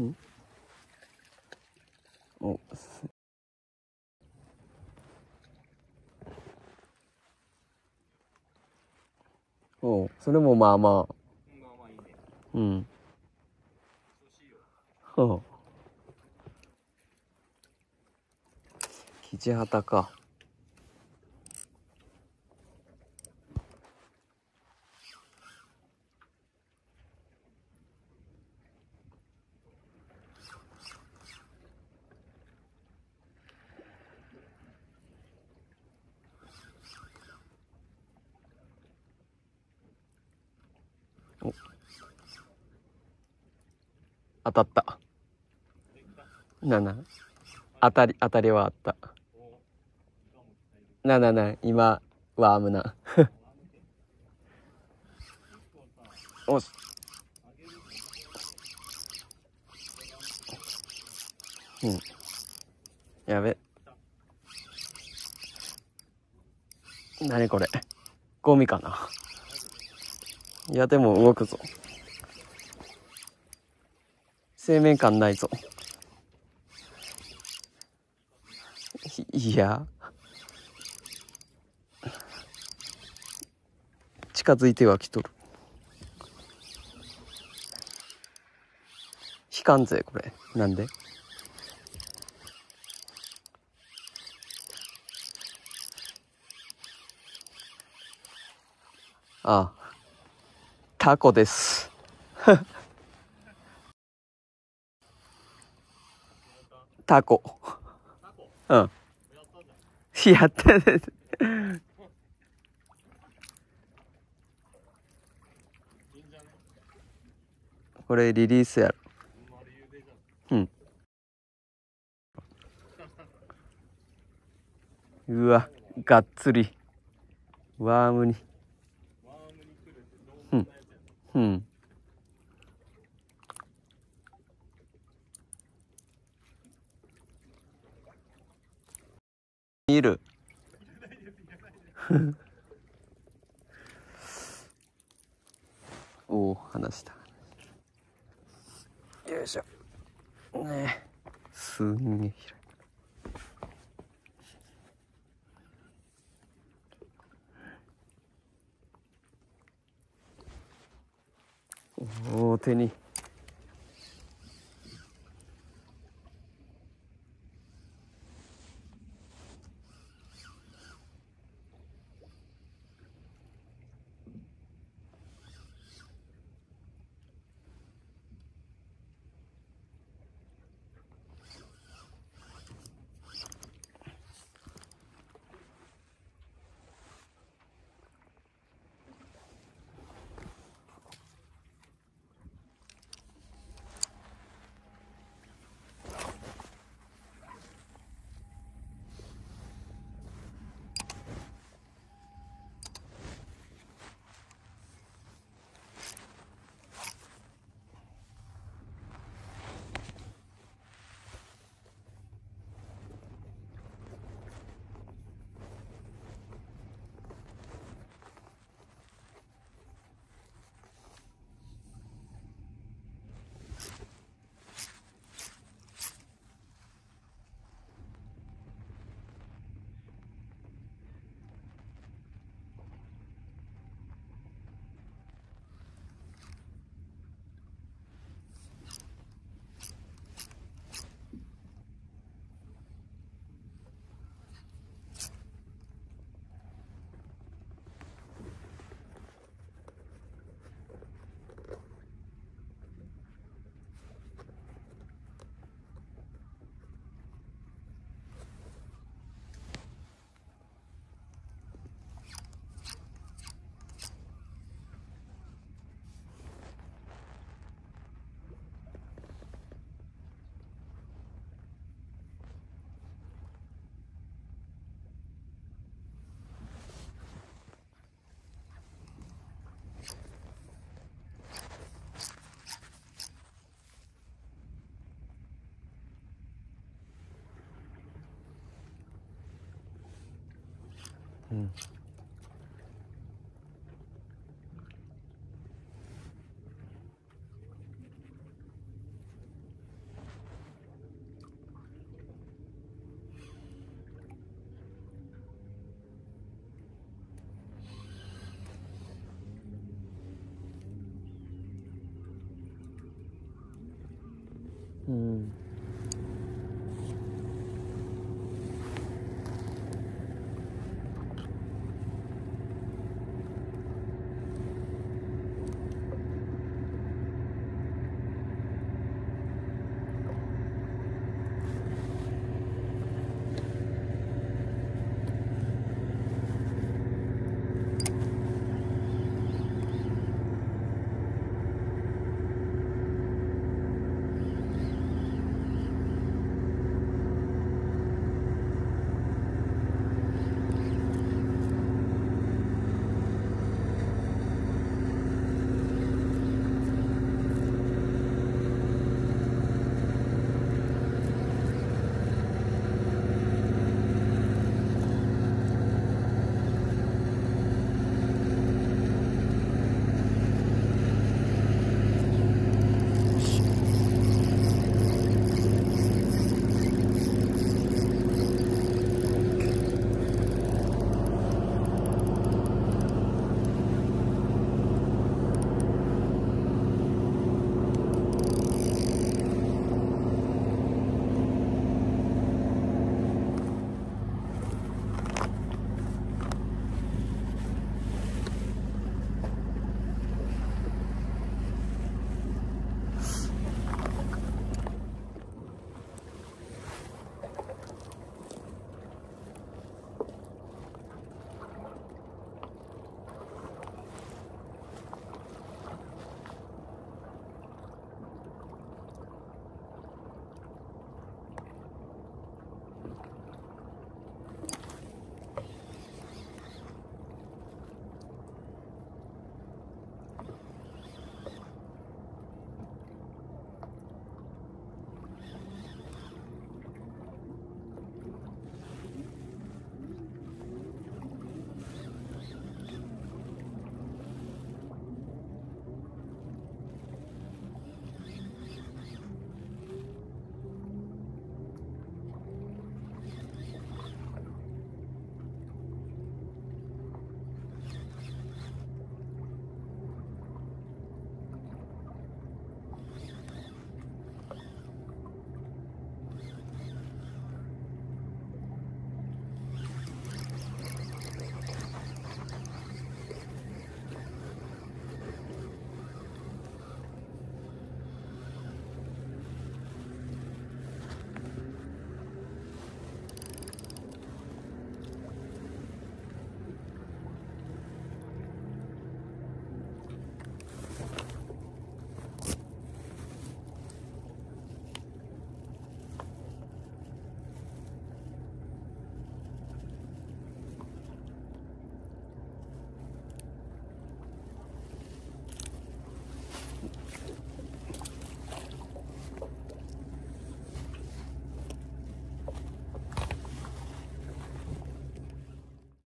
ん。お。お。それもまあまあ。まあまあいいねうん。ほう キジハタか。当たった。7当たり当たりはあった。ななな今ワームな。おしうん。やべ。何これ。ゴミかな。いやでも動くぞ。生命感ないぞ。いや。近づいては来とる。引かんぜこれ。なんで？ああ。タコです。タコうん。やったね。これリリースやろ。うん。うわがっつり。ワームに。うん。いる。おお話した。よいしょ。ねえ。すんげえ広いお手に。嗯。嗯